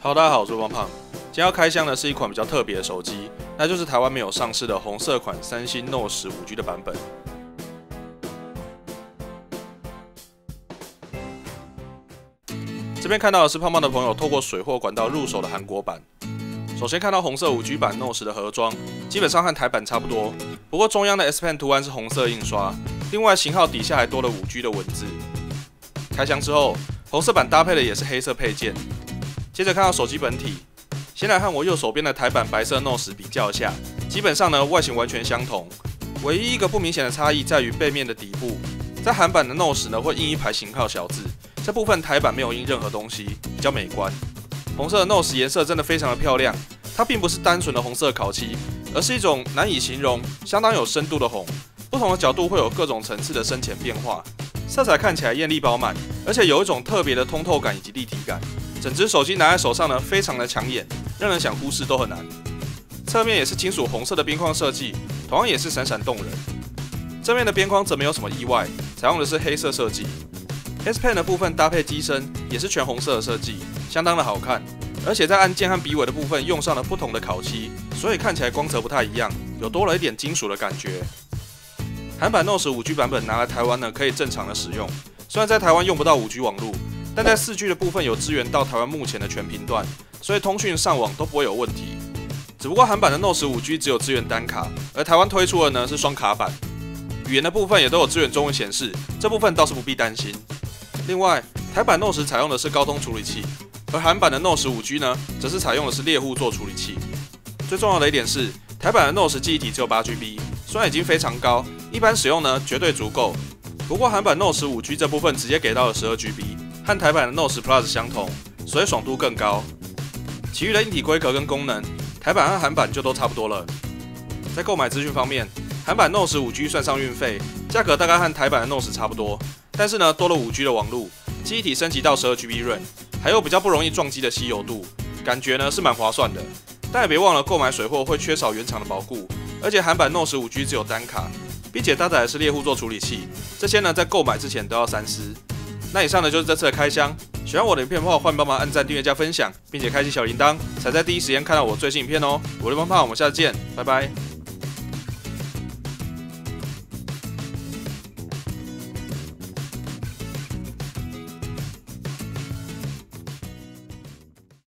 Hello，大家好，我是胖胖。今天要开箱的是一款比较特别的手机，那就是台湾没有上市的红色款三星 Note 10 5G 的版本。这边看到的是胖胖的朋友透过水货管道入手的韩国版。首先看到红色 5G 版 Note 10的盒装，基本上和台版差不多，不过中央的 S Pen 图案是红色印刷，另外型号底下还多了 5G 的文字。开箱之后，红色版搭配的也是黑色配件。接着看到手机本体，先来和我右手边的台版白色 Note 10比较一下，基本上呢外形完全相同，唯一一个不明显的差异在于背面的底部，在韩版的 Note 10呢会印一排型号小字，这部分台版没有印任何东西，比较美观。红色的 Note 10颜色真的非常的漂亮，它并不是单纯的红色烤漆，而是一种难以形容、相当有深度的红，不同的角度会有各种层次的深浅变化，色彩看起来艳丽饱满，而且有一种特别的通透感以及立体感。整只手机拿在手上呢，非常的抢眼，让人想忽视都很难。侧面也是金属红色的边框设计，同样也是闪闪动人。正面的边框则没有什么意外，采用的是黑色设计。S Pen 的部分搭配机身也是全红色的设计，相当的好看。而且在按键和笔尾的部分用上了不同的烤漆，所以看起来光泽不太一样，有多了一点金属的感觉。韩版 Note 15G 版本拿来台湾呢，可以正常的使用，虽然在台湾用不到 5G 网络。但在四 G 的部分有支援到台湾目前的全频段，所以通讯上网都不会有问题。只不过韩版的 Note 15G 只有支援单卡，而台湾推出的呢是双卡版。语言的部分也都有支援中文显示，这部分倒是不必担心。另外，台版 Note 10采用的是高通处理器，而韩版的 Note 15G 呢，则是采用的是猎户座处理器。最重要的一点是，台版的 Note 10记忆体只有八 GB，虽然已经非常高，一般使用呢绝对足够。不过韩版 Note 15G 这部分直接给到了十二 GB。和台版的 Note 10 Plus 相同，所以爽度更高。其余的硬体规格跟功能，台版和韩版就都差不多了。在购买资讯方面，韩版 Note 15G 算上运费，价格大概和台版的 Note 10差不多。但是呢，多了 5G 的网络，机体升级到 12GB 润还有比较不容易撞击的稀有度，感觉呢是蛮划算的。但也别忘了购买水货会缺少原厂的保固，而且韩版 Note 15G 只有单卡，并且搭载的是猎户座处理器，这些呢在购买之前都要三思。那以上呢就是这次的开箱，喜欢我的影片的话，欢迎帮忙按赞、订阅、加分享，并且开启小铃铛，才在第一时间看到我最新影片哦。我是胖胖，我们下次见，拜拜。